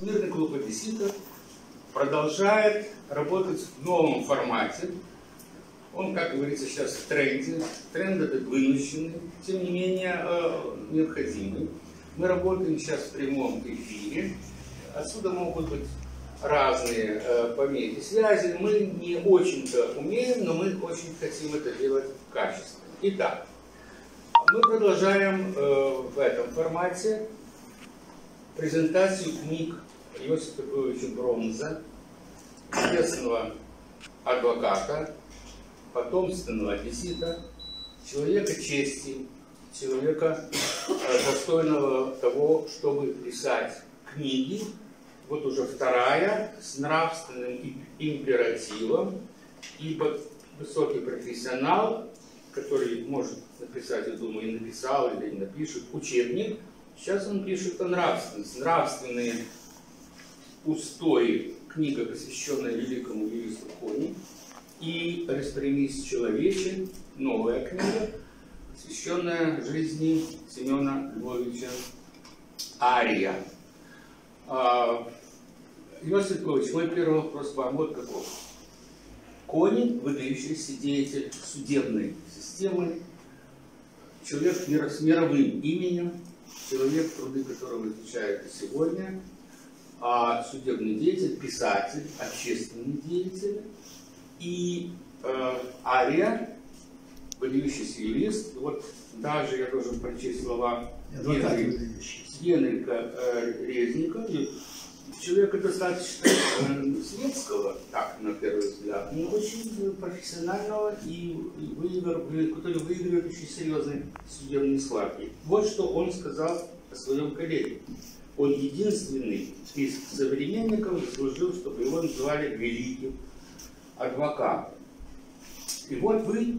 Мирный клуб одесситов продолжает работать в новом формате. Он, как говорится, сейчас в тренде. Тренд этот вынужденный, тем не менее э, необходимый. Мы работаем сейчас в прямом эфире. Отсюда могут быть разные э, помехи связи. Мы не очень-то умеем, но мы очень хотим это делать качественно. Итак, мы продолжаем э, в этом формате презентацию книг Иосифа Петровича Бронза, известного адвоката, потомственного одессита, человека чести, человека э, достойного того, чтобы писать книги. Вот уже вторая с нравственным императивом, ибо высокий профессионал, который может написать, я думаю, и написал, или напишет учебник, сейчас он пишет о нравственности. Нравственные устои, книга, посвященная великому юристу Кони, и «Распрямись, человече», новая книга, посвященная жизни Семена Львовича Ария. А, Иосиф Львович, мой первый вопрос вам вот каков. Конин, выдающийся деятель судебной системы, человек с мировым именем, человек, труды которого изучают и сегодня, а судебный деятель, писатель, общественный деятель и э, Ария, выдающийся юрист. Вот даже я должен прочесть слова Генрика э, Резника, человека достаточно э, светского, так, на первый взгляд, но очень профессионального и выигр, который выигрывает очень серьезные судебные схватки. Вот что он сказал о своем коллеге. Он единственный из современников заслужил, чтобы его называли великим адвокатом. И вот вы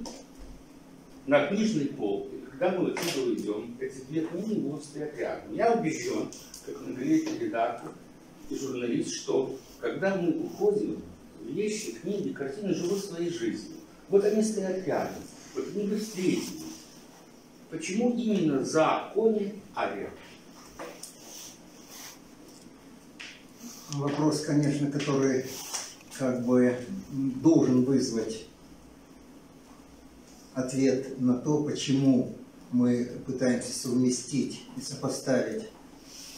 на книжной полке, когда мы отсюда уйдем, эти две книги будут стоять рядом. Я убежден, как многолетний редактор, и журналист, что когда мы уходим, вещи, книги, картины живут своей жизнью. Вот они стоят рядом, вот мы бы встретились. Почему именно за кони авиа? Вопрос, конечно, который как бы должен вызвать ответ на то, почему мы пытаемся совместить и сопоставить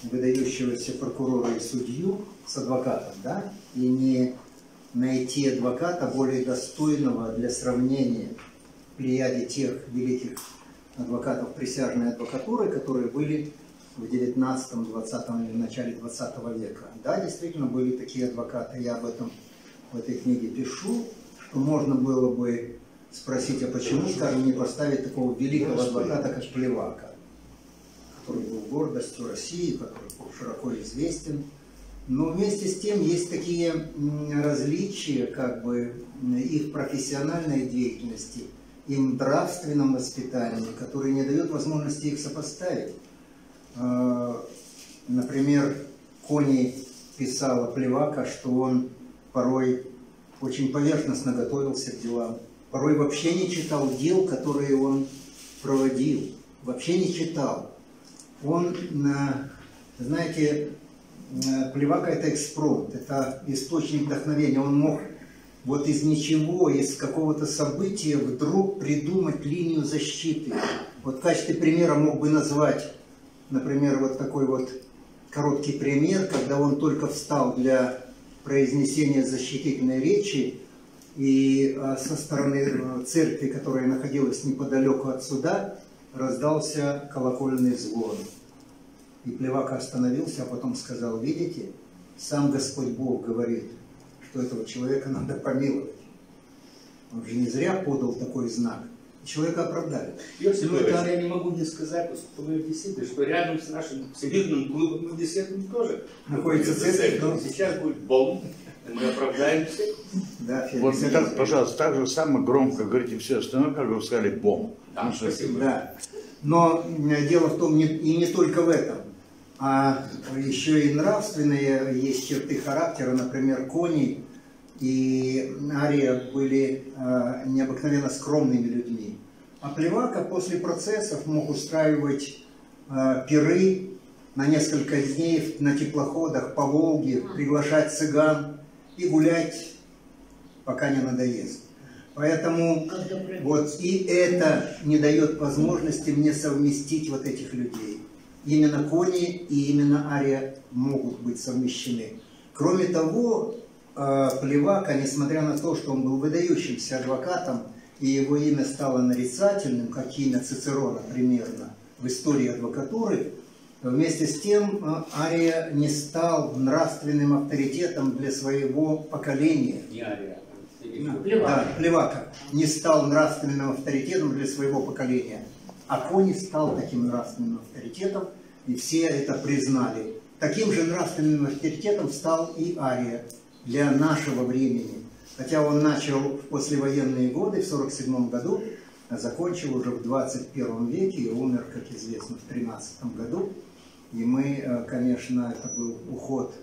выдающегося прокурора и судью с адвокатом, да, и не найти адвоката более достойного для сравнения плеяде тех великих адвокатов присяжной адвокатуры, которые были в 19, 20 или начале 20 века. Да, действительно были такие адвокаты, я об этом в этой книге пишу, что можно было бы спросить, а почему, скажем, не поставить такого великого адвоката, как Плевака который был гордостью России, который был широко известен. Но вместе с тем есть такие различия, как бы их профессиональной деятельности, им нравственном воспитании, которые не дают возможности их сопоставить. А, например, Кони писала Плевака, что он порой очень поверхностно готовился к делам, порой вообще не читал дел, которые он проводил, вообще не читал он, знаете, Плевака это экспромт, это источник вдохновения. Он мог вот из ничего, из какого-то события вдруг придумать линию защиты. Вот в качестве примера мог бы назвать, например, вот такой вот короткий пример, когда он только встал для произнесения защитительной речи, и а, со стороны э, церкви, которая находилась неподалеку от суда, раздался колокольный звон. И Плевак остановился, а потом сказал, видите, сам Господь Бог говорит, что этого человека надо помиловать. Он же не зря подал такой знак. Человека оправдали. Иосиф ну, это... я не могу не сказать, поскольку мы в что рядом с нашим всемирным клубом мы в тоже находится церковь. Но... Сейчас будет бомб, мы оправдаемся. Да, вот мне так, пожалуйста, так же самое громко говорите все остальное, как вы сказали, бомб. Да, спасибо. Да. Но дело в том, и не только в этом, а еще и нравственные есть черты характера, например, Кони и Ария были э, необыкновенно скромными людьми. А Плевака после процессов мог устраивать э, пиры на несколько дней на теплоходах по Волге, приглашать цыган и гулять, пока не надоест. Поэтому вот и это не дает возможности мне совместить вот этих людей. Именно кони и именно ария могут быть совмещены. Кроме того, э, Плевака, несмотря на то, что он был выдающимся адвокатом, и его имя стало нарицательным, как имя Цицерона примерно в истории адвокатуры, вместе с тем э, Ария не стал нравственным авторитетом для своего поколения. Не Ария. Да, Плевака не стал нравственным авторитетом для своего поколения. А Кони стал таким нравственным авторитетом, и все это признали. Таким же нравственным авторитетом стал и Ария для нашего времени. Хотя он начал в послевоенные годы, в 1947 году, а закончил уже в 21 веке и умер, как известно, в 13 году. И мы, э, конечно, это был уход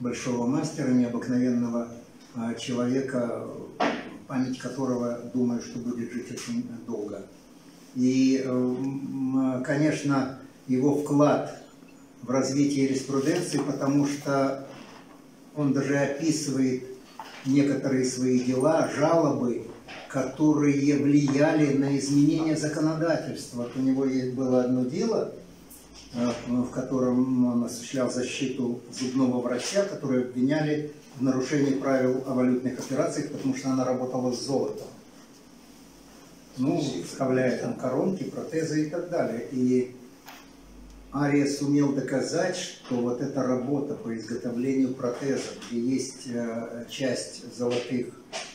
большого мастера, необыкновенного э, человека, память которого, думаю, что будет жить очень долго. И, э, конечно, его вклад в развитие юриспруденции, потому что он даже описывает некоторые свои дела, жалобы, которые влияли на изменение законодательства. Вот у него было одно дело, э, в котором он осуществлял защиту зубного врача, который обвиняли в нарушении правил о валютных операциях, потому что она работала с золотом. Ну, вставляя там коронки, протезы и так далее. И Ария сумел доказать, что вот эта работа по изготовлению протезов, где есть э, часть золотых,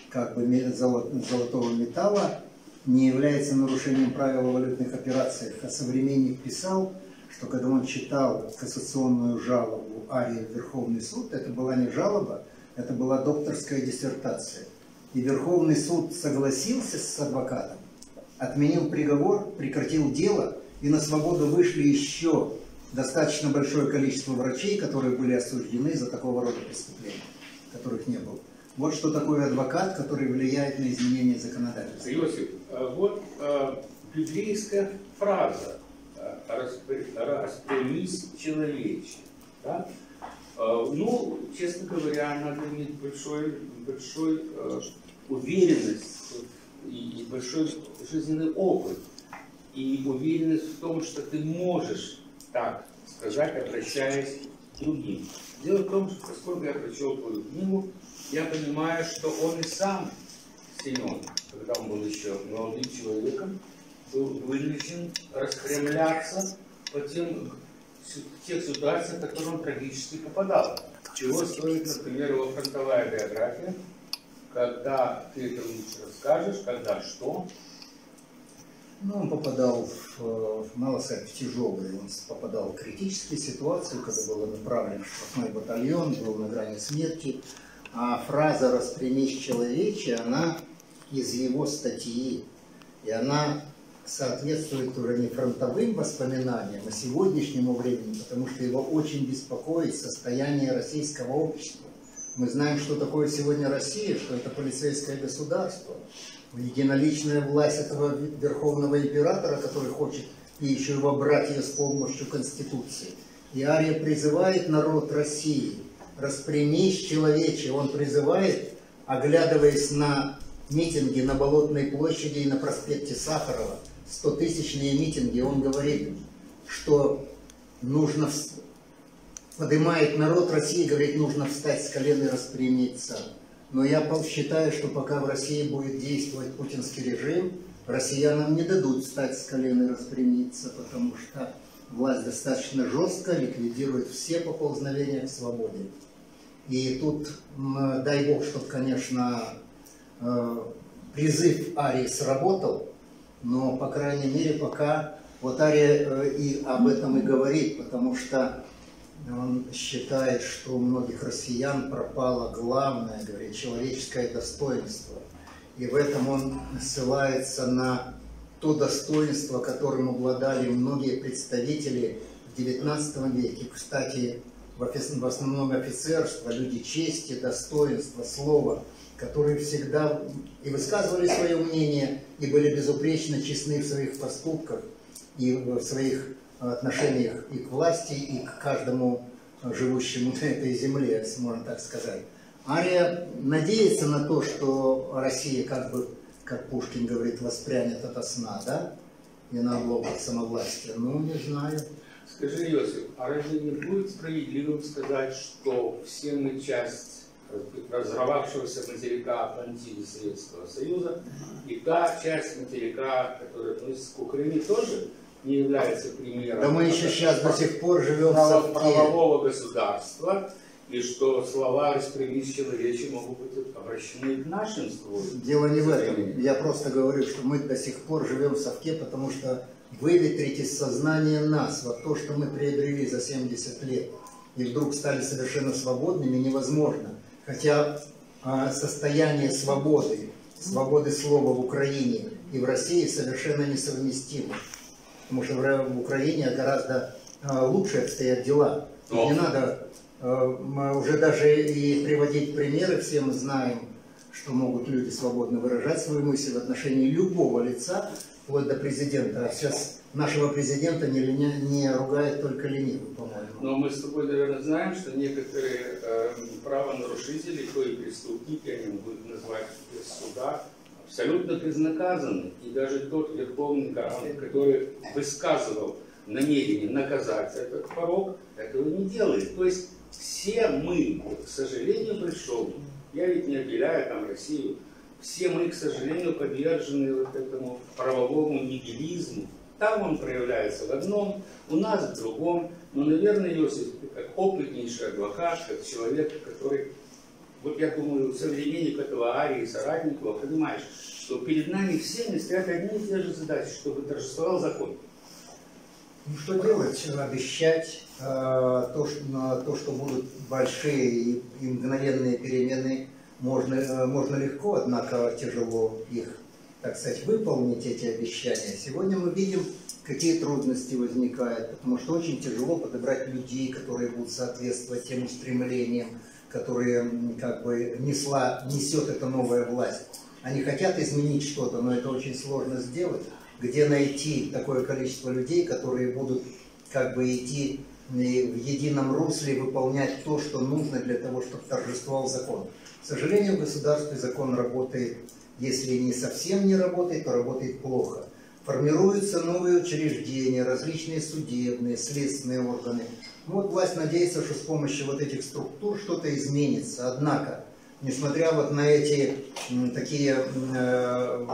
как бы золотого металла, не является нарушением правил валютных операциях. А современник писал, что когда он читал кассационную жалобу Арии в Верховный суд, это была не жалоба, это была докторская диссертация. И Верховный суд согласился с адвокатом, отменил приговор, прекратил дело, и на свободу вышли еще достаточно большое количество врачей, которые были осуждены за такого рода преступления, которых не было. Вот что такое адвокат, который влияет на изменение законодательства. Иосиф, а вот а, библейская фраза «распрямись человече». Да? А, ну, честно говоря, надо иметь большой, большой уверенность и большой жизненный опыт и уверенность в том, что ты можешь так сказать, обращаясь к другим. Дело в том, что поскольку я прочел твою книгу, я понимаю, что он и сам, Семен, когда он был еще молодым человеком, был вынужден распрямляться по тем, тех ситуациях, в которые он трагически попадал. Чего стоит, например, его фронтовая биография, когда ты это лучше расскажешь, когда что, ну, он попадал в, в мало сказать, в тяжелые, он попадал в критические ситуации, когда был направлен в штрафной батальон, был на грани смерти. А фраза «распрямись человече», она из его статьи, и она соответствует уже не фронтовым воспоминаниям, а сегодняшнему времени, потому что его очень беспокоит состояние российского общества. Мы знаем, что такое сегодня Россия, что это полицейское государство, единоличная власть этого верховного императора, который хочет и еще вобрать ее с помощью Конституции. И Ария призывает народ России, распрямись, человече. Он призывает, оглядываясь на митинги на Болотной площади и на проспекте Сахарова, стотысячные митинги, он говорит, что нужно, поднимает народ России, говорит, нужно встать с колен и распрямиться. Но я считаю, что пока в России будет действовать путинский режим, россиянам не дадут встать с колен и распрямиться, потому что власть достаточно жестко ликвидирует все поползновения к свободе. И тут, дай бог, чтобы, конечно, э, призыв Арии сработал, но, по крайней мере, пока вот Ария э, и об этом и говорит, потому что он считает, что у многих россиян пропало главное, говорит, человеческое достоинство. И в этом он ссылается на то достоинство, которым обладали многие представители в XIX веке. Кстати, в основном офицерство, люди чести, достоинства, слова, которые всегда и высказывали свое мнение, и были безупречно честны в своих поступках, и в своих отношениях и к власти, и к каждому живущему на этой земле, можно так сказать. Ария надеется на то, что Россия, как бы, как Пушкин говорит, воспрянет от сна, да? И на обломках самовластия. Ну, не знаю. Скажи, Иосиф, а разве не будет справедливым сказать, что все мы часть разорвавшегося материка Атлантиды Советского Союза, и та часть материка, которая относится к Украине, тоже не является примером Да мы еще сейчас до сих пор живем в право- правового государства, и что слова распрямить человечи могут быть обращены к нашинству. Дело не в этом. Я просто говорю, что мы до сих пор живем в совке, потому что выветрить из сознания нас, вот то, что мы приобрели за 70 лет, и вдруг стали совершенно свободными, невозможно. Хотя а, состояние свободы, свободы слова в Украине и в России совершенно несовместимо. Потому что в Ра- в Украине гораздо а, лучше обстоят дела. Но. Не надо а, уже даже и приводить примеры, все мы знаем, что могут люди свободно выражать свои мысли в отношении любого лица, вплоть до президента. А сейчас нашего президента не, леня- не ругает только ленивый, по-моему. Но мы с тобой, наверное, знаем, что некоторые э, правонарушители, то и преступники, они будут назвать без суда, абсолютно безнаказаны. И даже тот верховный король, который высказывал намерение наказать этот порог, этого не делает. То есть все мы, к сожалению, большому, я ведь не обеляю там Россию, все мы, к сожалению, подвержены вот этому правовому нигилизму. Там он проявляется в одном, у нас в другом. Но, наверное, Иосиф, как опытнейший адвокат, как человек, который, вот я думаю, современник этого Арии, Соратникова, понимаешь, что перед нами всеми стоят одни и те же задачи, чтобы торжествовал закон. Ну что делать? Обещать э, то, что, на то, что будут большие и, и мгновенные перемены, можно, э, можно легко, однако тяжело их, так сказать, выполнить, эти обещания. Сегодня мы видим, какие трудности возникают, потому что очень тяжело подобрать людей, которые будут соответствовать тем устремлениям, которые как бы несла, несет эта новая власть. Они хотят изменить что-то, но это очень сложно сделать. Где найти такое количество людей, которые будут как бы идти в едином русле, выполнять то, что нужно для того, чтобы торжествовал закон. К сожалению, в государстве закон работает, если не совсем не работает, то работает плохо. Формируются новые учреждения, различные судебные, следственные органы. Ну вот власть надеется, что с помощью вот этих структур что-то изменится. Однако, несмотря вот на эти такие э,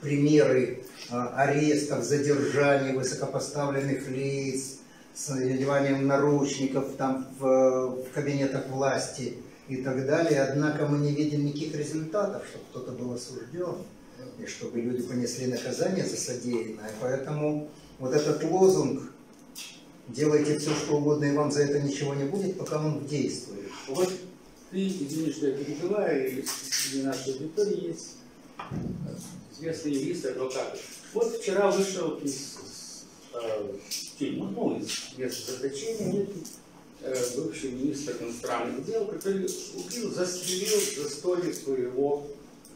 примеры а, арестов, задержаний высокопоставленных лиц, с надеванием наручников там в, в кабинетах власти и так далее. Однако мы не видим никаких результатов, чтобы кто-то был осужден и чтобы люди понесли наказание за содеянное. Поэтому вот этот лозунг «делайте все, что угодно, и вам за это ничего не будет», пока он действует. Вот ты, извини, что я перебиваю, и среди нашей аудитории есть известный юрист, адвокат. Вот вчера вышел из э, тюрьмы, ну, из места заточения, некий э, бывший министр иностранных дел, который убил, застрелил за столик своего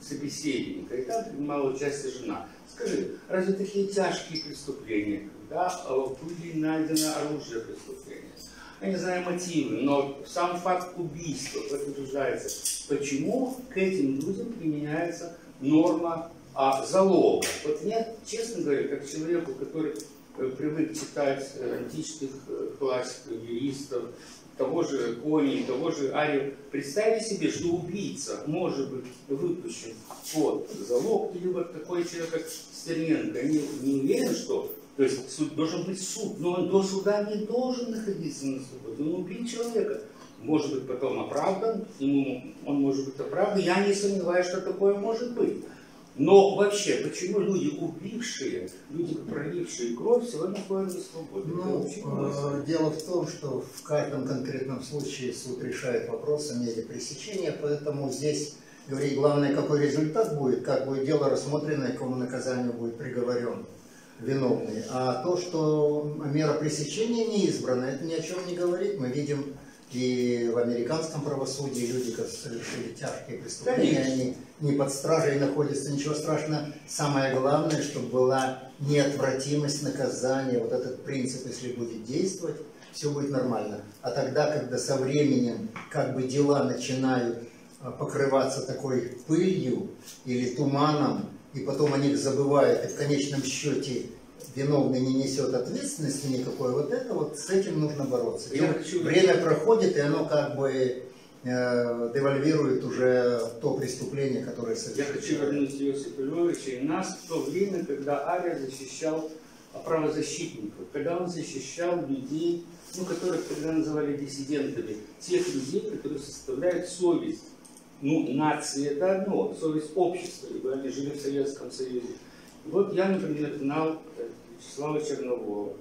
собеседника. И там принимала участие жена. Скажи, разве такие тяжкие преступления, когда э, были найдено оружие преступления, я не знаю мотивы, но сам факт убийства подтверждается. Почему к этим людям применяется норма а, залога? Вот я, честно говоря, как человеку, который э, привык читать э, античных классиков, юристов, того же Кони, того же Арию, представить себе, что убийца может быть выпущен под залог, или вот такой человек, как Стерненко, не, не уверен, что то есть суд, должен быть суд, но он до суда не должен находиться на свободе. Он убил человека. Может быть потом оправдан, ему, он может быть оправдан. Я не сомневаюсь, что такое может быть. Но вообще, почему люди убившие, люди, пролившие кровь, сегодня находятся на свободе? Это Ну, э, дело в том, что в каждом конкретном случае суд решает вопрос о мере пресечения, поэтому здесь говорить главное, какой результат будет, как будет дело рассмотрено и к какому наказанию будет приговорен виновный. А то, что мера пресечения не избрана, это ни о чем не говорит. Мы видим и в американском правосудии люди, которые совершили тяжкие преступления, Конечно. они не под стражей находятся, ничего страшного. Самое главное, чтобы была неотвратимость наказания, вот этот принцип, если будет действовать, все будет нормально. А тогда, когда со временем как бы дела начинают а, покрываться такой пылью или туманом, и потом о них забывают, и в конечном счете виновный не несет ответственности никакой, вот это вот с этим нужно бороться. Я хочу- Время проходит, и оно как бы э, девальвирует уже то преступление, которое Я совершено. хочу вернуть Иосифа Львовича и нас в то время, когда Ария защищал правозащитников, когда он защищал людей, ну, которых тогда называли диссидентами, тех людей, которые составляют совесть. Ну, нации это одно, совесть общества, ибо они жили в Советском Союзе. Вот я, например, знал э, Вячеслава Чернового.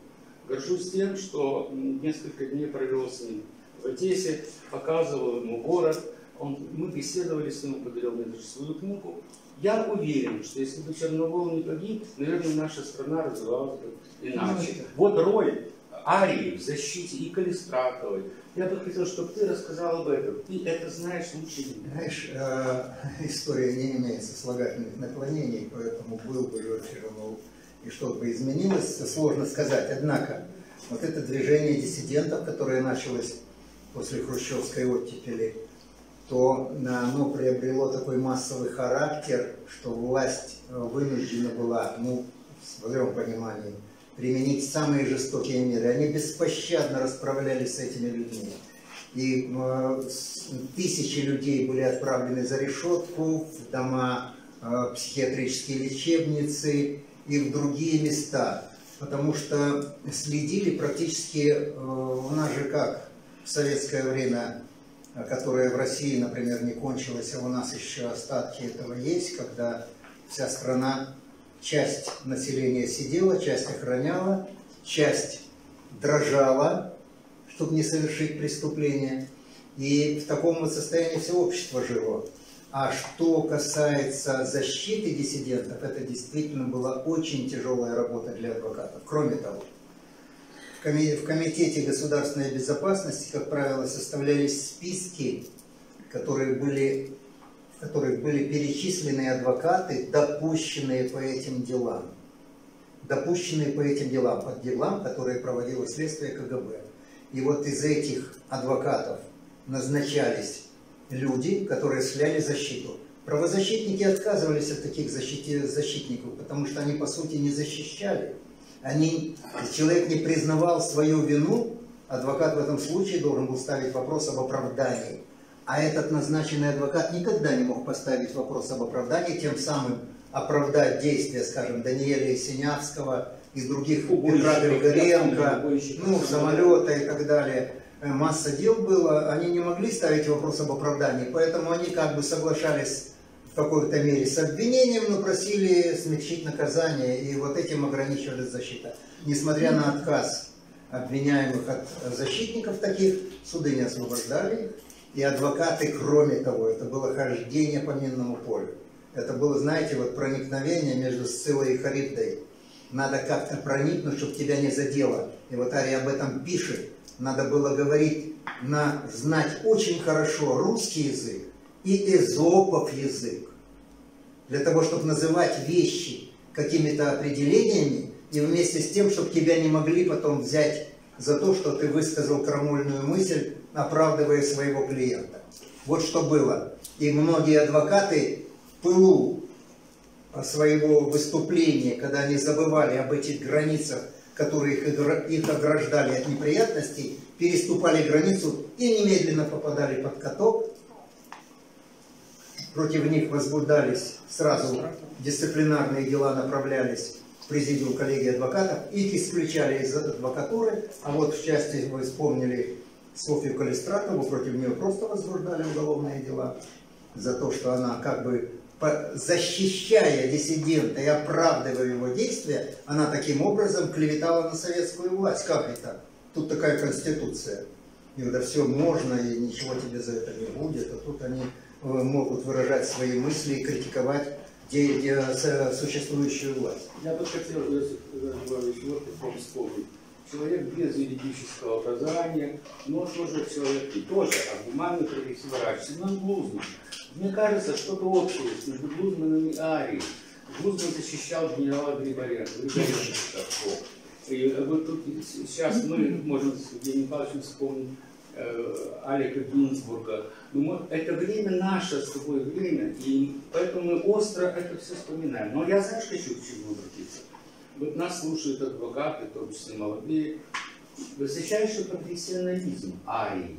Горжусь тем, что несколько дней провел с ним в Одессе, показывал ему город. Он, мы беседовали с ним, он подарил мне даже свою книгу. Я уверен, что если бы Черновол не погиб, наверное, наша страна развивалась бы иначе. Вот роль Арии в защите и Калистратовой. Я бы хотел, чтобы ты рассказал об этом. Ты это знаешь лучше. Знаешь, э, история не имеет сослагательных наклонений, поэтому был бы Жорж Чернов, и что бы изменилось, сложно сказать. Однако, вот это движение диссидентов, которое началось после хрущевской оттепели, то оно приобрело такой массовый характер, что власть э, вынуждена была, ну, в своем понимании, применить самые жестокие меры. Они беспощадно расправлялись с этими людьми. И э, тысячи людей были отправлены за решетку, в дома э, психиатрические лечебницы и в другие места, потому что следили практически, э, у нас же как в советское время, э, которое в России, например, не кончилось, а у нас еще остатки этого есть, когда вся страна, часть населения сидела, часть охраняла, часть дрожала, чтобы не совершить преступление. И в таком вот состоянии все общество жило. А что касается защиты диссидентов, это действительно была очень тяжелая работа для адвокатов. Кроме того, в коми- в Комитете государственной безопасности, как правило, составлялись списки, которые были, которых были перечислены адвокаты, допущенные по этим делам. Допущенные по этим делам, по делам, которые проводило следствие КГБ. И вот из этих адвокатов назначались люди, которые осуществляли защиту. Правозащитники отказывались от таких защити- защитников, потому что они, по сути, не защищали. Они, человек не признавал свою вину, адвокат в этом случае должен был ставить вопрос об оправдании. А этот назначенный адвокат никогда не мог поставить вопрос об оправдании, тем самым оправдать действия, скажем, Даниэля Синявского и других Петра Григоренко, ну, самолета. и так далее. Э, Масса дел было, они не могли ставить вопрос об оправдании, поэтому они как бы соглашались в какой-то мере с обвинением, но просили смягчить наказание, и вот этим ограничивалась защита. Несмотря на отказ обвиняемых от защитников таких, суды не освобождали их, и адвокаты, кроме того, это было хождение по минному полю. Это было, знаете, вот проникновение между Сциллой и Харибдой. Надо как-то проникнуть, чтобы тебя не задело. И вот Ария об этом пишет. Надо было говорить, на, знать очень хорошо русский язык и эзопов язык. Для того, чтобы называть вещи какими-то определениями, и вместе с тем, чтобы тебя не могли потом взять за то, что ты высказал крамольную мысль, оправдывая своего клиента. Вот что было. И многие адвокаты в пылу своего выступления, когда они забывали об этих границах, которые их, огра- их ограждали от неприятностей, переступали границу и немедленно попадали под каток. Против них возбуждались сразу дисциплинарные дела, направлялись в президиум коллегии адвокатов, их исключали из адвокатуры, а вот в части вы вспомнили Софью Калистратову, против нее просто возбуждали уголовные дела за то, что она как бы защищая диссидента и оправдывая его действия, она таким образом клеветала на советскую власть. Как это? Тут такая конституция. И когда все можно, и ничего тебе за это не будет, а тут они э, могут выражать свои мысли и критиковать существующую власть. Я бы хотел, Иосиф Львович, вот таком вспомнить. Человек без юридического образования, но тоже человек и тоже гуманный профессиональный врач, Семен Глузман. Мне кажется, что-то общее между Глузманом и Арией. Гузман защищал генерала Григоренко. И вот тут сейчас мы можем с Евгением Павловичем вспомнить э, Алика Гинзбурга. Ну, это время наше с тобой время, и поэтому мы остро это все вспоминаем. Но я, знаешь, хочу к чему обратиться. Вот нас слушают адвокаты, в том числе молодые, высочайший профессионализм арии.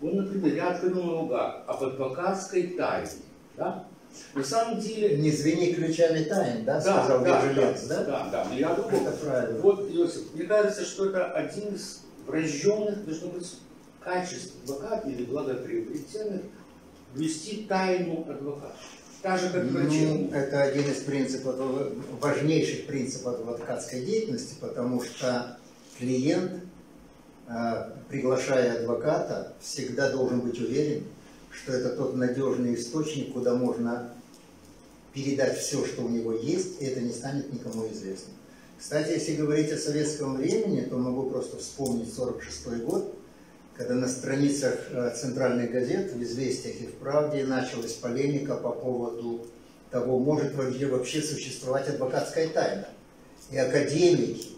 Вот, например, я открыл наугад об адвокатской тайне. Да? На самом деле... Не звени ключами тайн, да, сказал да, Жилец, да? Да, да. Но я думаю, Это правильно. вот, Иосиф, мне кажется, что это один из врожденных, должно быть, качеств адвоката или благоприобретенных блюсти тайну адвоката. Так же, как. Ну, это один из принципов, важнейших принципов адвокатской деятельности, потому что клиент, э, приглашая адвоката, всегда должен быть уверен, что это тот надежный источник, куда можно передать все, что у него есть, и это не станет никому известным. Кстати, если говорить о советском времени, то могу просто вспомнить 46 год, когда на страницах э, центральных газет, в «Известиях» и в «Правде» началась полемика по поводу того, может ли вообще существовать адвокатская тайна. И академики,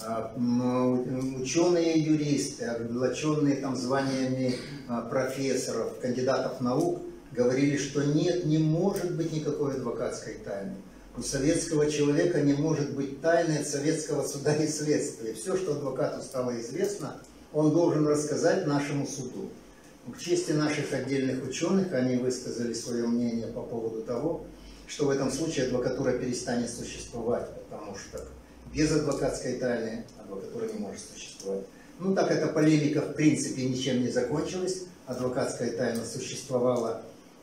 а, ученые юристы, облаченные там званиями а, профессоров, кандидатов наук, говорили, что нет, не может быть никакой адвокатской тайны. У советского человека не может быть тайны от советского суда и следствия. Все, что адвокату стало известно, он должен рассказать нашему суду. В чести наших отдельных ученых они высказали свое мнение по поводу того, что в этом случае адвокатура перестанет существовать, потому что без адвокатской тайны адвокатура не может существовать. Ну так эта полемика в принципе ничем не закончилась. Адвокатская тайна существовала,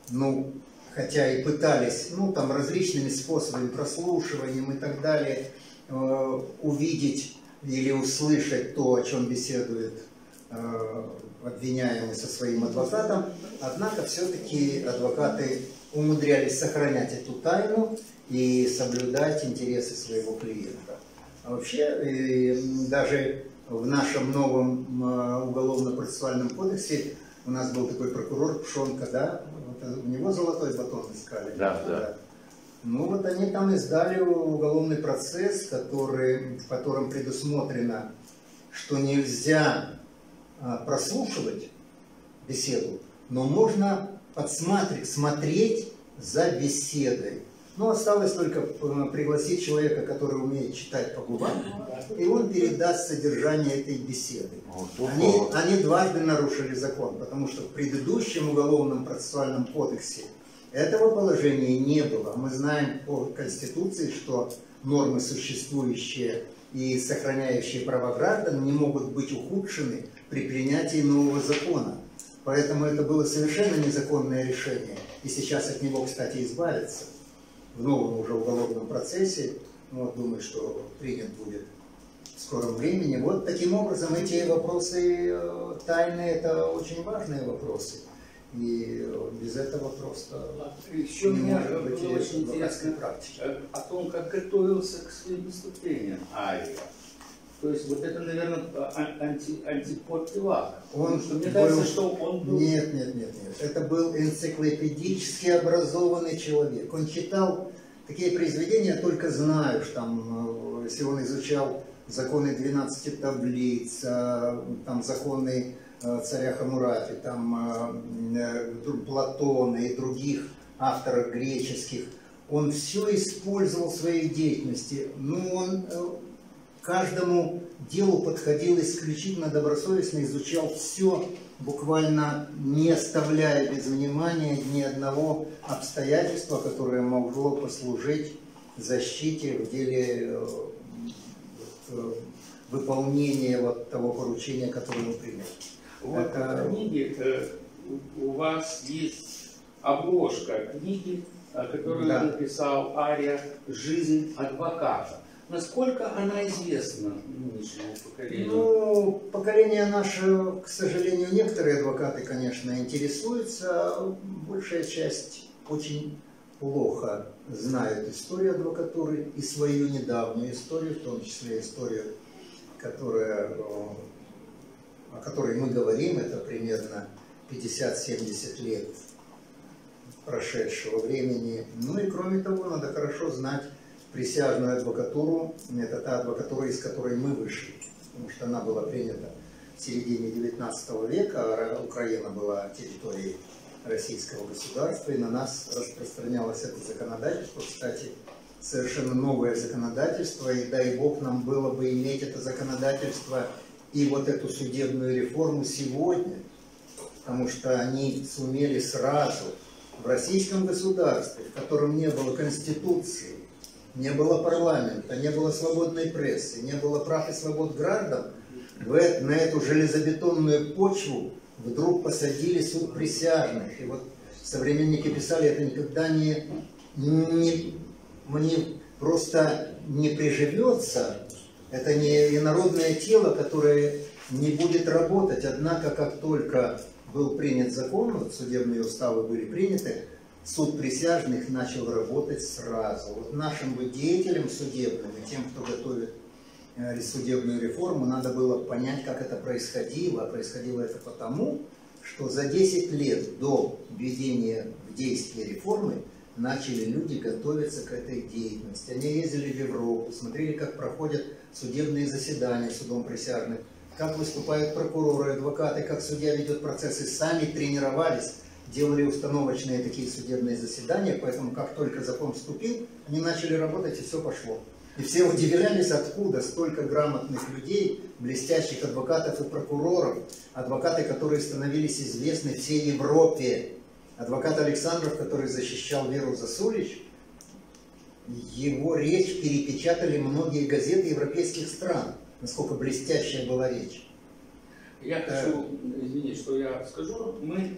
ну, хотя и пытались, ну, там различными способами, прослушиванием и так далее, э, увидеть или услышать то, о чем беседует э, обвиняемый со своим адвокатом. Однако все-таки адвокаты умудрялись сохранять эту тайну и соблюдать интересы своего клиента. А вообще, даже в нашем новом э, уголовно-процессуальном кодексе у нас был такой прокурор Пшонка, да? Вот у него золотой батон искали. Да, да. Ну вот они там издали уголовный процесс, который, в котором предусмотрено, что нельзя а, прослушивать беседу, но можно подсмотреть, смотреть за беседой. Ну, осталось только э, пригласить человека, который умеет читать по губам, и он передаст содержание этой беседы. Они, они дважды нарушили закон, потому что в предыдущем уголовном процессуальном кодексе этого положения не было. Мы знаем по Конституции, что нормы, существующие и сохраняющие права граждан, не могут быть ухудшены при принятии нового закона. Поэтому это было совершенно незаконное решение. И сейчас от него, кстати, избавиться в новом уже уголовном процессе. Ну, думаю, что принят будет в скором времени. Вот таким образом эти вопросы э, тайны – это очень важные вопросы. И без этого просто Еще не меня может быть было очень интересно практики. э, о том, как готовился к своим выступлениям Ария. То есть вот это, наверное, а- анти, антипод Пилата. Он Потому что мне был- кажется, что он был... Нет, нет, нет, нет. Это был энциклопедически образованный человек. Он читал такие произведения, только что там, э, если он изучал законы 12 таблиц, э, там законы царя Хамурафи, там э, э, Платона и других авторов греческих, он все использовал в своей деятельности. Ну, он э, каждому делу подходил исключительно добросовестно, изучал все, буквально не оставляя без внимания ни одного обстоятельства, которое могло послужить защите в деле э, э, выполнения вот того поручения, которое он принял. Вот Это- в книге э, у- вас есть обложка книги, э, которую Да. написал Ария «Жизнь адвоката». Насколько она известна нынешнему поколению? Ну, поколение наше, к сожалению, некоторые адвокаты, конечно, интересуются, а большая часть очень плохо знает историю адвокатуры и свою недавнюю историю, в том числе историю, которая, э, о которой мы говорим, это примерно 50-70 лет прошедшего времени. Ну и кроме того, надо хорошо знать присяжную адвокатуру. Это та адвокатура, из которой мы вышли, потому что она была принята в середине 19 века, а Украина была территорией российского государства, и на нас распространялось это законодательство. Кстати, совершенно новое законодательство, и дай бог нам было бы иметь это законодательство и вот эту судебную реформу сегодня, потому что они сумели сразу в российском государстве, в котором не было конституции, не было парламента, не было свободной прессы, не было прав и свобод граждан, на эту железобетонную почву вдруг посадили суд присяжных. И вот современники писали, это никогда не, не, мне просто не приживется, это не инородное тело, которое не будет работать. Однако, как только был принят закон, вот судебные уставы были приняты, суд присяжных начал работать сразу. Вот нашим деятелям судебным и тем, кто готовит э, судебную реформу, надо было понять, как это происходило. А происходило это потому, что за 10 лет до введения в действие реформы начали люди готовиться к этой деятельности. Они ездили в Европу, смотрели, как проходят судебные заседания судом присяжных, как выступают прокуроры, адвокаты, как судья ведет процессы, сами тренировались, делали установочные такие судебные заседания, поэтому как только закон вступил, они начали работать и все пошло. И все удивлялись, откуда столько грамотных людей, блестящих адвокатов и прокуроров, адвокаты, которые становились известны всей Европе. Адвокат Александров, который защищал Веру Засулич, его речь перепечатали многие газеты европейских стран насколько блестящая была речь. Я хочу, извини, что я скажу, мы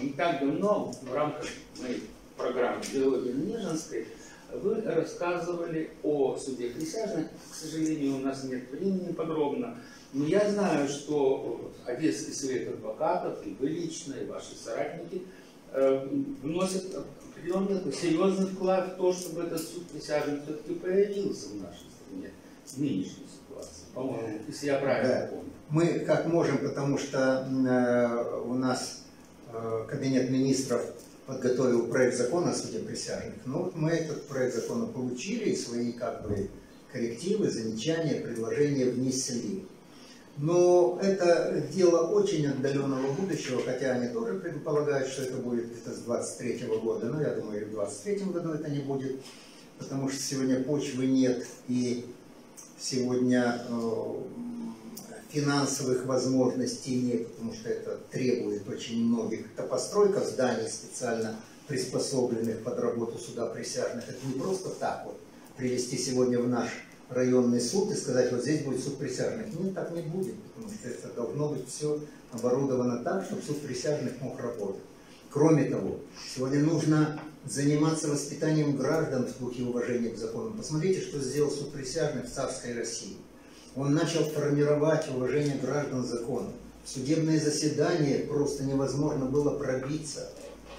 не так давно в рамках моей программы «Диалоги Нежинской» вы рассказывали о суде присяжных. К сожалению, у нас нет времени подробно. Но я знаю, что Одесский совет адвокатов, и вы лично, и ваши соратники э, вносят определенный серьезный вклад в то, чтобы этот суд присяжных все-таки появился в нашей стране в нынешней по-моему, если я правильно да. помню. Мы как можем, потому что э, у нас э, кабинет министров подготовил проект закона о суде присяжных. Ну вот мы этот проект закона получили и свои как бы коррективы, замечания, предложения внесли. Но это дело очень отдаленного будущего, хотя они тоже предполагают, что это будет где-то с 23 -го года. Но я думаю, и в 23 году это не будет, потому что сегодня почвы нет и сегодня э, финансовых возможностей нет, потому что это требует очень многих. Это постройка зданий специально приспособленных под работу суда присяжных. Это не просто так вот привести сегодня в наш районный суд и сказать, вот здесь будет суд присяжных. Нет, так не будет, потому что это должно быть все оборудовано так, чтобы суд присяжных мог работать. Кроме того, сегодня нужно заниматься воспитанием граждан в духе уважения к закону. Посмотрите, что сделал суд присяжных в царской России. Он начал формировать уважение граждан к закону. В судебные заседания просто невозможно было пробиться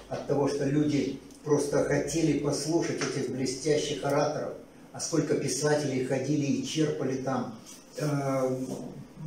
от того, что люди просто хотели послушать этих блестящих ораторов, а сколько писателей ходили и черпали там э,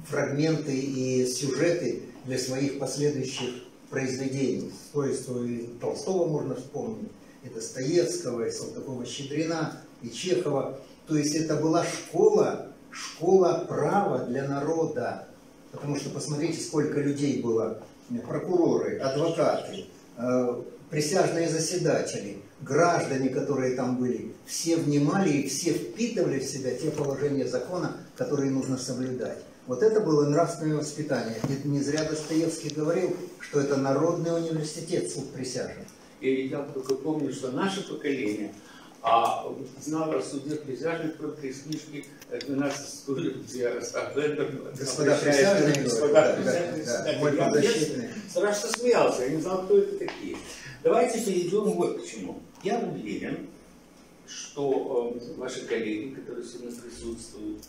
фрагменты и сюжеты для своих последующих произведений. То есть и Толстого можно вспомнить, и Достоевского, и Салтыкова-Щедрина, и Чехова. То есть это была школа, школа права для народа. Потому что посмотрите, сколько людей было, прокуроры, адвокаты, э, присяжные заседатели, граждане, которые там были, все внимали и все впитывали в себя те положения закона, которые нужно соблюдать. Вот это было нравственное воспитание. Не, не зря Достоевский говорил, что это народный университет суд присяжных. И я только помню, что наше поколение а знало о суде присяжных только из книжки 12 стульев, где об этом Господа присяжные, господа присяжные, да, да, да. Я страшно смеялся, я не знал, кто это такие. Давайте перейдем вот к чему. Я уверен, что э, ваши коллеги, которые сегодня присутствуют,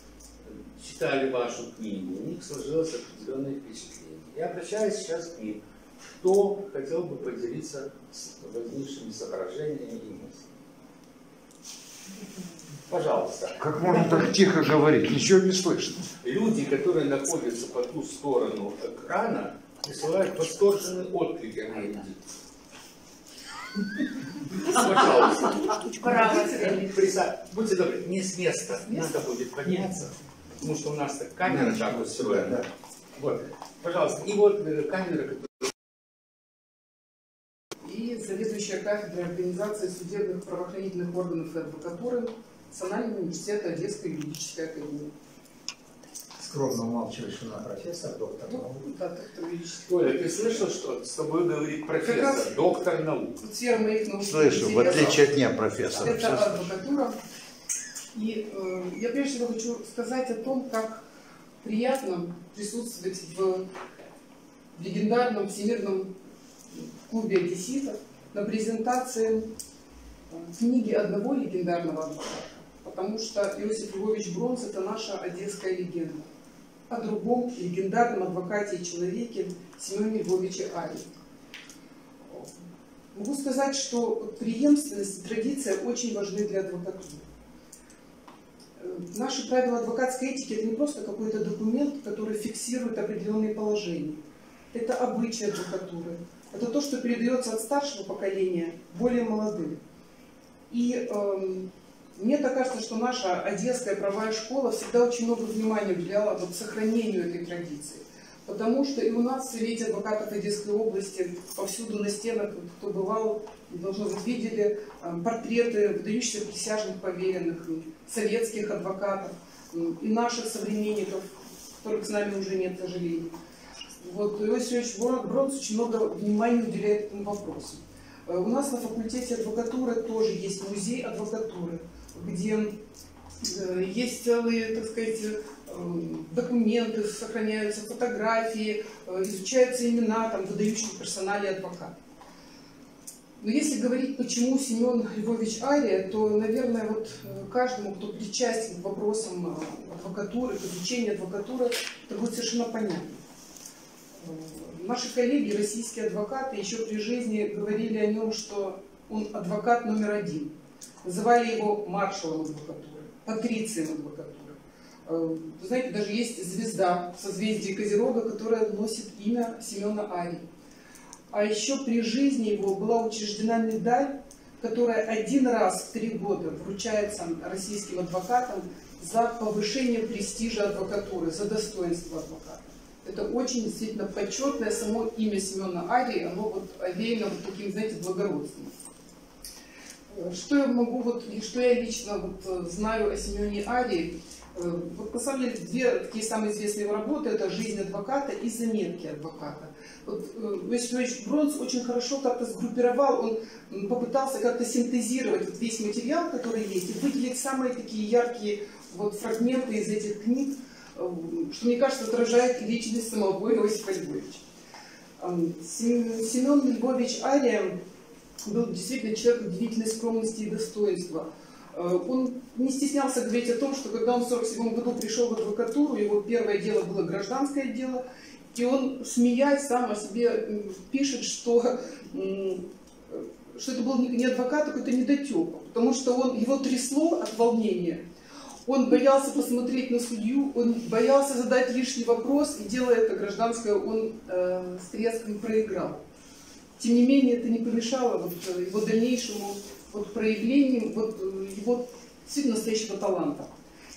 читали вашу книгу, у них сложилось определенное впечатление. Я обращаюсь сейчас к ним кто хотел бы поделиться с возникшими соображениями и мыслями. Пожалуйста. Как можно так тихо говорить? Ничего не слышно. Люди, которые находятся по ту сторону экрана, присылают восторженный отклик на Пожалуйста. Будьте добры, не с места. Надо будет подняться. Потому что у нас так камера так устроена. Да. Вот. Пожалуйста. И вот э, камера, которая и заведующая кафедрой организации судебных правоохранительных органов и адвокатуры Национального университета Одесской юридической академии. Скромно умалчиваешь, что она профессор, доктор наук. Ну, да, доктор юридических Оля, ты слышал, что с тобой говорит профессор, доктор наук? Вот сфера моих научных Слышу, в отличие от меня, профессор. Это адвокатура. И э, я прежде всего хочу сказать о том, как приятно присутствовать в легендарном всемирном клубе одесситов на презентации э, книги одного легендарного адвоката. Потому что Иосиф Львович Бронс – это наша одесская легенда. О другом легендарном адвокате и человеке Семене Львовиче Ари. Могу сказать, что преемственность и традиция очень важны для адвокатуры. Наши правила адвокатской этики – это не просто какой-то документ, который фиксирует определенные положения. Это обычаи адвокатуры. Это то, что передается от старшего поколения более молодым. И эм, мне так кажется, что наша Одесская правая школа всегда очень много внимания уделяла вот сохранению этой традиции. Потому что и у нас в адвокатов Одесской области повсюду на стенах, кто бывал, должно быть, видели портреты выдающихся присяжных поверенных, советских адвокатов и наших современников, которых с нами уже нет, к сожалению. Вот Иосиф Ильич Брон- Бронс очень много внимания уделяет этому вопросу. Э, У нас на факультете адвокатуры тоже есть музей адвокатуры, где э, есть целые, так сказать, э, документы, сохраняются фотографии, э, изучаются имена там, выдающих персоналей адвокатов. Но если говорить, почему Семен Львович Ария, то, наверное, вот каждому, кто причастен к вопросам адвокатуры, к изучению адвокатуры, это будет совершенно понятно. Наши коллеги, российские адвокаты, еще при жизни говорили о нем, что он адвокат номер один. Называли его маршалом адвокатуры, патрицием адвокатуры. Э, Вы знаете, даже есть звезда в созвездии Козерога, которая носит имя Семена Арии. А еще при жизни его была учреждена медаль, которая один раз в три года вручается российским адвокатам за повышение престижа адвокатуры, за достоинство адвоката. Это очень действительно почетное само имя Семена Арии, оно вот овеяно вот таким, знаете, благородством. Что я могу, вот, что я лично вот, э, знаю о Семене Арии, Э, вот на самом деле две такие самые известные его работы это «Жизнь адвоката» и «Заметки адвоката». Вот, э, Иосиф Ильич Бронс очень хорошо как-то сгруппировал, он попытался как-то синтезировать вот весь материал, который есть, и выделить самые такие яркие вот, фрагменты из этих книг, что, мне кажется, отражает личность самого Иосифа Львовича. Сем- Семен Львович Ария был действительно человек удивительной скромности и достоинства. Э, Он не стеснялся говорить о том, что когда он в 1947 году пришел в адвокатуру, его первое дело было гражданское дело, и он, смеясь, сам о себе пишет, что, что это был не адвокат, а какой-то недотепа, потому что он, его трясло от волнения, он боялся посмотреть на судью, он боялся задать лишний вопрос, и делая это гражданское, он э, с треском проиграл. Тем не менее, это не помешало вот, э, его дальнейшему вот, проявлению вот, э, его действительно настоящего таланта.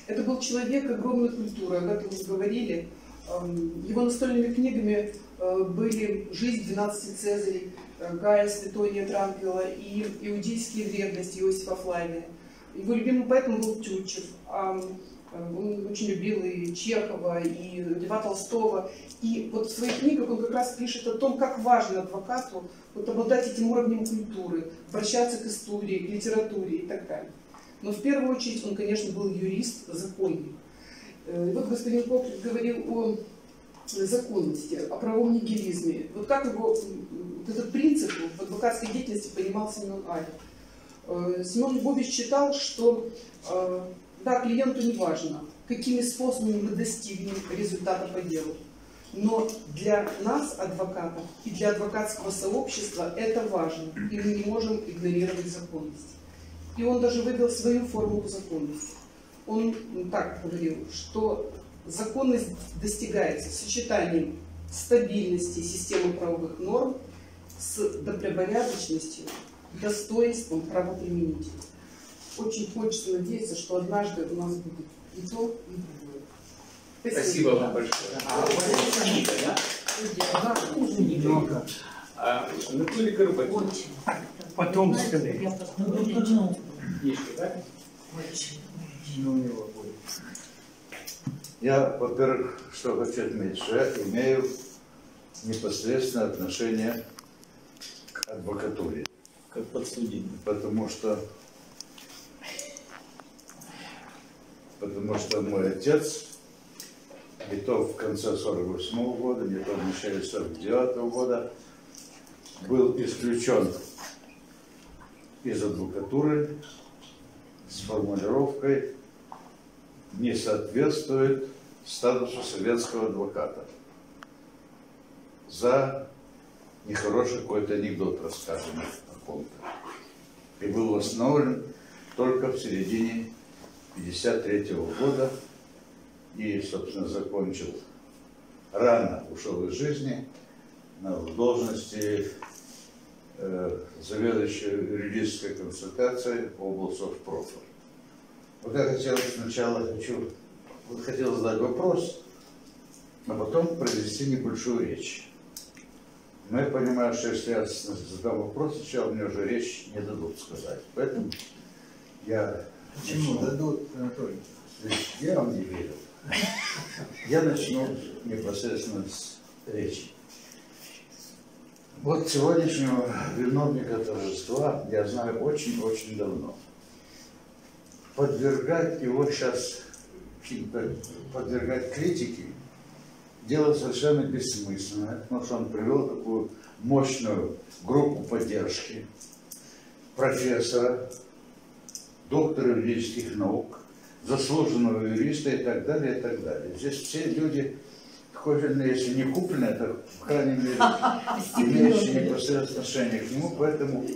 Это был человек огромной культуры, об этом мы говорили. Эм, Его настольными книгами э, были «Жизнь 12 Цезарей», Гая Светония Транквила и «Иудейские древности» Иосифа Флавия. Его любимым поэтом был Тютчев. Э, Он очень любил и Чехова, и Льва Толстого. И вот в своих книгах он как раз пишет о том, как важно адвокату вот обладать этим уровнем культуры, обращаться к истории, к литературе и так далее. Но в первую очередь он, конечно, был юрист, законник. Э, и Вот господин Коклик говорил о законности, о правом нигилизме. Вот как его, вот этот принцип в адвокатской деятельности понимал Семен Али. Э, Семен Львович считал, что э, да, клиенту не важно, какими способами мы достигнем результата по делу. Но для нас, адвокатов, и для адвокатского сообщества это важно, и мы не можем игнорировать законность. И он даже вывел свою формулу законности. Он так говорил, что законность достигается сочетанием стабильности системы правовых норм с добропорядочностью, достоинством правоприменителя. Очень хочется надеяться, что однажды у нас будет и то, и другое. Спасибо вам большое. А у вас есть книга, да? Да. Книга. Ну, как? А, Анатолий Горбатюк. Очень. Потом сказали. Я просто Книжка, да? очень. Ну, у него будет. Я, во-первых, что хочу отметить, что я имею непосредственное отношение к адвокатуре. Как подсудимый. Потому что, потому что мой отец не то в конце 48 года, не то в начале 49 года был исключен из адвокатуры с формулировкой не соответствует статусу советского адвоката. За нехороший какой-то анекдот рассказанный о ком-то. И был восстановлен только в середине 53 года и, собственно, закончил рано, ушел из жизни на должности э, заведующего юридической консультацией облсовпрофа. Вот я хотел сначала хочу, вот хотел задать вопрос, а потом произвести небольшую речь. Но я понимаю, что если я задам вопрос, сначала мне уже речь не дадут сказать. Поэтому я Почему дадут, Анатолий? Я вам не верю. Я начну непосредственно с речи. Вот сегодняшнего виновника торжества я знаю очень-очень давно. Подвергать его сейчас, подвергать критике, дело совершенно бессмысленное, потому что он привел такую мощную группу поддержки профессора, доктора юридических наук, заслуженного юриста и так далее, и так далее. Здесь все люди, он, если не купленные, то, в крайней мере, имеющие непосредственное отношение к нему, поэтому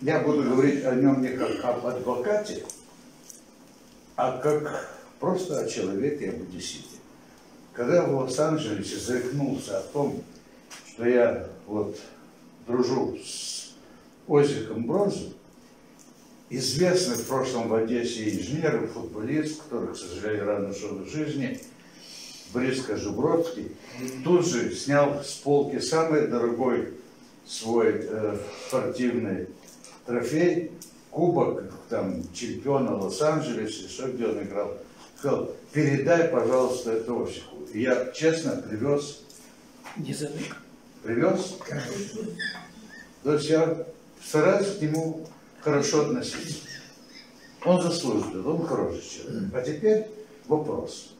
я буду говорить о нем не как об адвокате, а как просто о человеке, об одессите. Когда я в Лос-Анджелесе заикнулся о том, что я вот дружу с Озиком Бронзом, известный в прошлом в Одессе инженер и футболист, который, к сожалению, рано ушел из жизни, Борис Кожубродский, тут же снял с полки самый дорогой свой э, спортивный трофей, кубок там, чемпиона Лос-Анджелеса, что где он играл. Сказал, передай, пожалуйста, это Осику. И я честно привез, привез. То есть я стараюсь к нему хорошо относиться. Он заслуживает, он хороший человек. А теперь вопрос.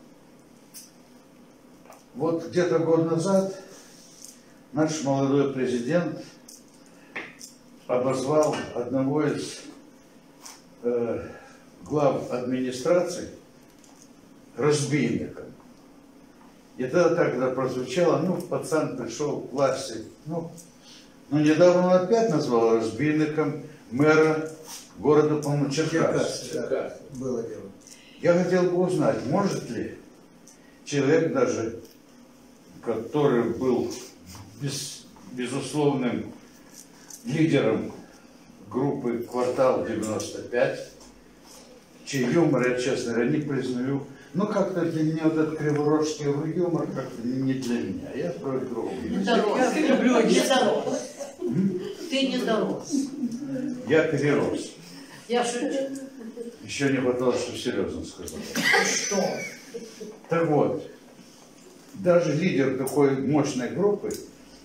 Вот где-то год назад наш молодой президент обозвал одного из э, глав администрации разбийником. И тогда тогда прозвучало, ну, пацан пришел к власти, ну, но недавно он опять назвал разбийником мэра города, по-моему, Черкас. Было дело. Я хотел бы узнать, может ли человек даже, который был без- безусловным лидером группы «Квартал 95», чей юмор, я, честно говоря, не признаю, но как-то для меня вот этот криворожский юмор как-то не для меня. Я про другого. Не дорос. Не дорос. Ты не дорос. Я перерос. Я шучу. Еще не хватало, чтобы серьезно сказал. Что? Так вот, даже лидер такой мощной группы,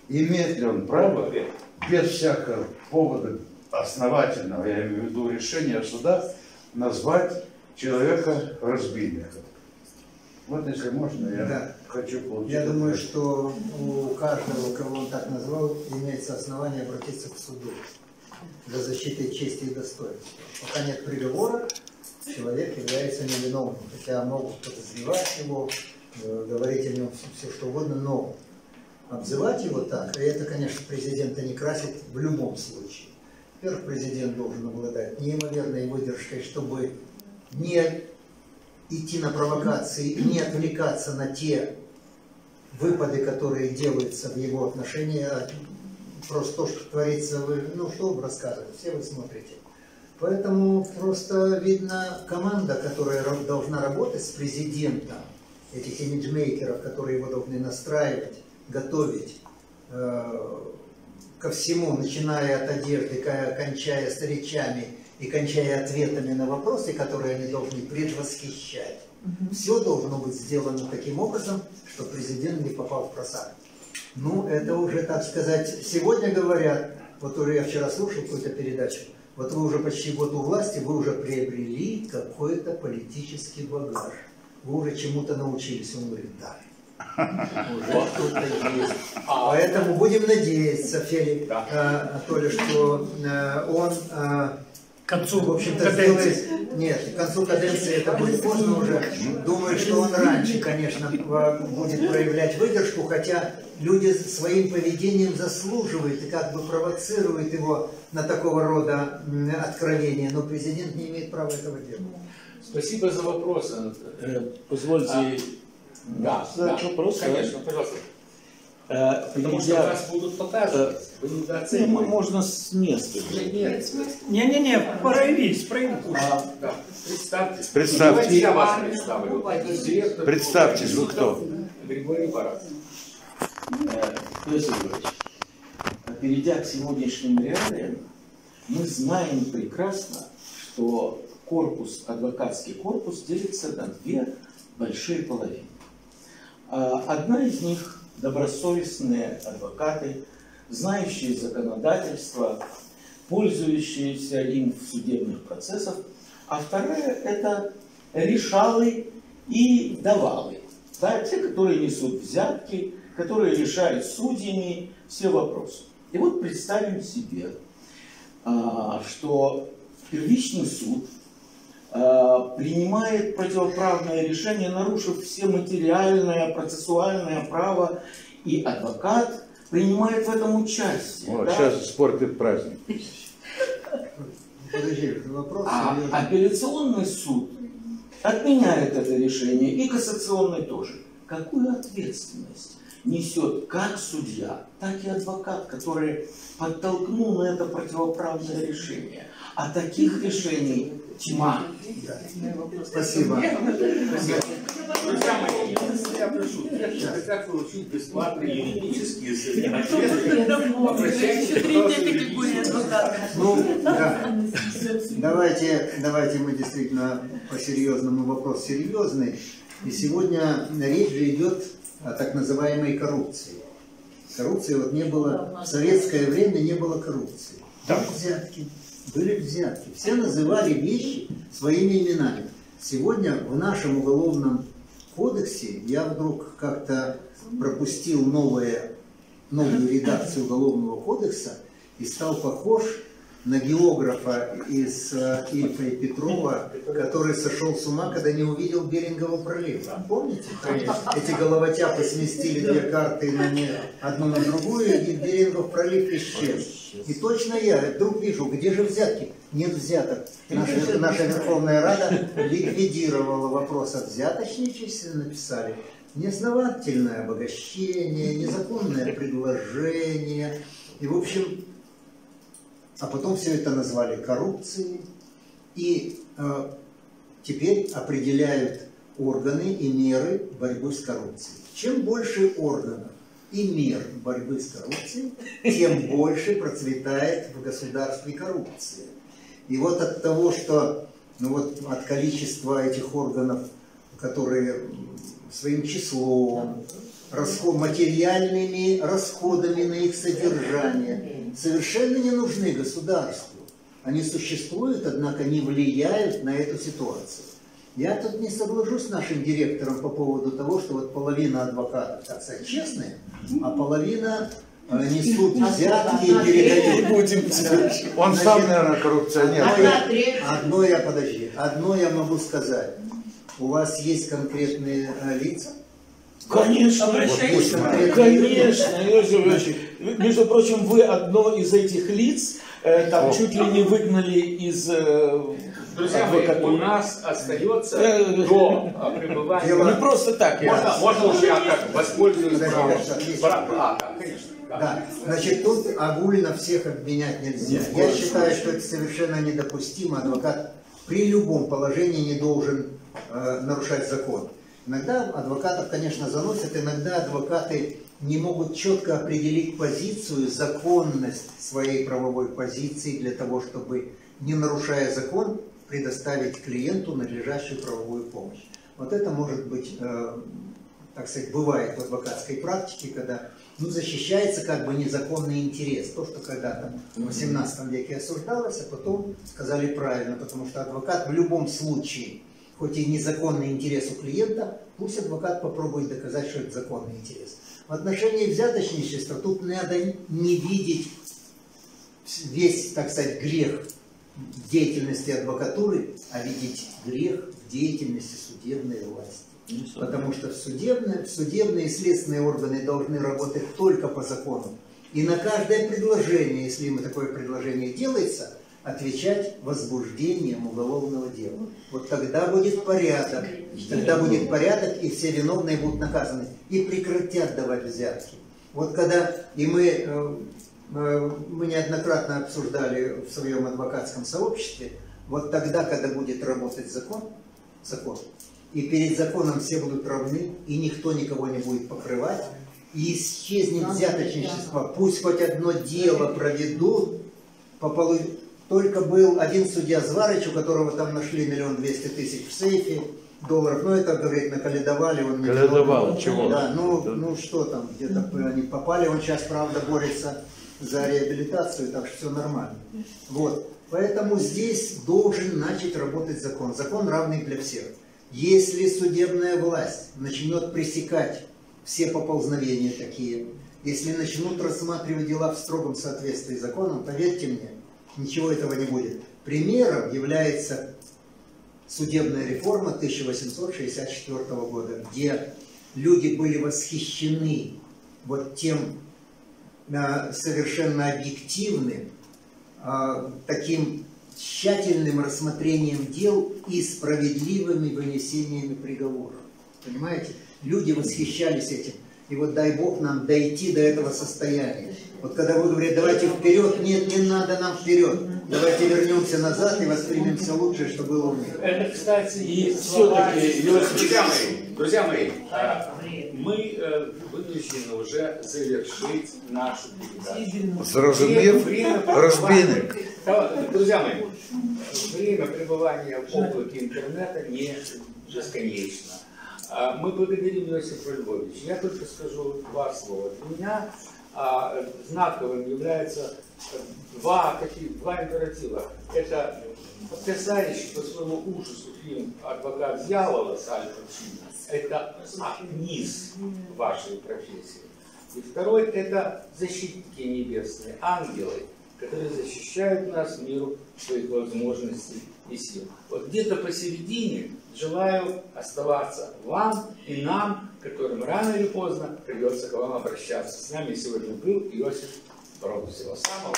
имеет ли он право без всякого повода основательного, я имею в виду решения суда, назвать человека разбийником? Вот если можно, я Да. хочу получить. Я думаю, ответ. что у каждого, кого он так назвал, имеется основание обратиться к суду для защиты чести и достоинства. Пока нет приговора, человек является невиновным, хотя могут подозревать его, э, говорить о нем все, что угодно, но обзывать его так, и это, конечно, президента не красит в любом случае. Во-первых, президент должен обладать неимоверной выдержкой, чтобы не идти на провокации, не отвлекаться на те выпады, которые делаются в его отношении, а просто то, что творится, вы, ну что вам рассказывать, все вы смотрите. Поэтому просто видно команда, которая ра- должна работать с президентом, этих имиджмейкеров, которые его должны настраивать, готовить э, ко всему, начиная от одежды, кончая с речами и кончая ответами на вопросы, которые они должны предвосхищать. Все должно быть сделано таким образом, что президент не попал в просак. Ну, это уже, так сказать, сегодня говорят, вот уже я вчера слушал какую-то передачу, вот вы уже почти год у власти, вы уже приобрели какой-то политический багаж. Вы уже чему-то научились. Он говорит, да. Уже что-то есть. Поэтому будем надеяться, Фелик, Да. э, Анатолий, что э, он э, К концу в общем-то, каденции. Нет, к концу каденции это будет поздно уже. Думаю, что он раньше, конечно, будет проявлять выдержку, хотя люди своим поведением заслуживают и как бы провоцируют его на такого рода откровения, но президент не имеет права этого делать. Спасибо за вопрос. Э, Позвольте Да, задать да, вопрос. Конечно, пожалуйста. Э, Потому что вас будут показывать. Вы Ну, недооцениваете. можно с места. Нет. Не-не-не, проявись, проявись. А, да. Представьтесь. Давайте я вас представлю. Представьтесь, вы кто? Григорий Барат. Э, Григорьевич, а перейдя к сегодняшним реалиям, мы знаем прекрасно, что корпус, адвокатский корпус делится на две большие половины. А Одна из них – добросовестные адвокаты, знающие законодательство, пользующиеся им в судебных процессах, а вторая – это решалы и давалы. Да, те, которые несут взятки, которые решают судьями все вопросы. И вот представим себе, а, что первичный суд принимает противоправное решение, нарушив все материальное, процессуальное право, и адвокат принимает в этом участие. Вот, да? сейчас испортит праздник. Подожди, вопрос. А апелляционный суд отменяет это решение, и кассационный тоже. Какую ответственность несет как судья, так и адвокат, который подтолкнул на это противоправное решение? А таких решений тьма. Спасибо. Друзья мои, я прошу, если хотят получить бесплатные юридические советы, обращайтесь, пожалуйста, Ну, да. Давайте, давайте мы действительно по-серьезному вопрос серьезный. И сегодня речь же идет так называемой коррупции. Коррупции вот не было, в советское время не было коррупции. Были взятки, были взятки. Все называли вещи своими именами. Сегодня в нашем уголовном кодексе я вдруг как-то пропустил новое, новую редакцию уголовного кодекса и стал похож на географа из э, Ильфа и Петрова, который сошел с ума, когда не увидел Берингового пролива. Помните? Эти головотяпы сместили две карты на не, одну на другую, и Берингов пролив исчез. И точно я вдруг вижу, где же взятки? Нет взяток. Наша, наша Верховная Рада ликвидировала вопрос о взяточничестве, написали. Неосновательное обогащение, незаконное предложение. И, в общем, а потом все это назвали коррупцией. И э, теперь определяют органы и меры борьбы с коррупцией. Чем больше органов и мер борьбы с коррупцией, тем больше процветает в государстве коррупция. И вот от того, что ну вот от количества этих органов, которые своим числом, расход, материальными расходами на их содержание совершенно не нужны государству. Они существуют, однако не влияют на эту ситуацию. Я тут не соглашусь с нашим директором по поводу того, что вот половина адвокатов, так сказать, честные, а половина э, несут взятки и передают. Он сам, наверное, коррупционер. Одно я, одно я, подожди, одно я могу сказать. У вас есть конкретные э, лица? Конечно, Есть конкретные конечно, Иосиф Иванович. Между прочим, вы одно из этих лиц э, там чуть ли не выгнали из э, Друзья мои, у нас остается Э, до а, пребывания... Не просто так. Можно, можно уж я как воспользуюсь правом? А, конечно. Да. Значит, тут огульно всех обменять нельзя. Я считаю, что это совершенно недопустимо. Адвокат при любом положении не должен э, нарушать закон. Иногда адвокатов, конечно, заносят, иногда адвокаты не могут четко определить позицию, законность своей правовой позиции для того, чтобы, не нарушая закон, предоставить клиенту надлежащую правовую помощь. Вот это может быть, э, так сказать, бывает в адвокатской практике, когда ну, защищается как бы незаконный интерес. То, что когда-то в 18 веке осуждалось, а потом сказали правильно, потому что адвокат в любом случае, хоть и незаконный интерес у клиента, пусть адвокат попробует доказать, что это законный интерес. В отношении взяточничества тут надо не видеть весь, так сказать, грех деятельности адвокатуры, а видеть грех в деятельности судебной власти. Потому что судебные, судебные и следственные органы должны работать только по закону. И на каждое предложение, если им такое предложение делается, отвечать возбуждением уголовного дела. Вот тогда будет порядок. Тогда будет порядок, и все виновные будут наказаны. И прекратят давать взятки. Вот когда, и мы, э, э, мы неоднократно обсуждали в своем адвокатском сообществе, вот тогда, когда будет работать закон, закон, и перед законом все будут равны, и никто никого не будет покрывать, и исчезнет взяточничество, пусть хоть одно дело проведут, по полу... только был один судья Зварыч, у которого там нашли миллион двести тысяч в сейфе, долларов, ну это, говорит, наколедовали, он. Коледовал, чего? Да, ну, ну что там, где-то они попали, он сейчас, правда, борется за реабилитацию, так что все нормально. Вот, поэтому здесь должен начать работать закон. Закон равный для всех. Если судебная власть начнет пресекать все поползновения такие, если начнут рассматривать дела в строгом соответствии с законом, поверьте мне, ничего этого не будет. Примером является судебная реформа 1864 года, где люди были восхищены вот тем а, совершенно объективным, а, таким тщательным рассмотрением дел и справедливыми вынесениями приговоров. Понимаете? Люди восхищались этим. И вот дай Бог нам дойти до этого состояния. Вот когда вы говорите, давайте вперед, нет, не надо нам вперед. Давайте вернемся назад и воспримем все лучшее, что было у них. Это, кстати, И все-таки, друзья мои, друзья мои, а, мы э, вынуждены уже завершить нашу передачу. Розбійник. пребывания- Друзья мои, время пребывания в облаке интернета не бесконечно. А, Мы благодарим Иосифа Львовича. Я только скажу два слова. Для меня а, знаковым является два, таких, два императива. Это потрясающий по своему ужасу фильм «Адвокат дьявола» с Аль. Это а, низ вашей профессии. И второй – это защитники небесные, ангелы, которые защищают нас миру своих возможностей и сил. Вот где-то посередине желаю оставаться вам и нам, которым рано или поздно придется к вам обращаться. С нами сегодня был Иосиф Брод. Всего самого.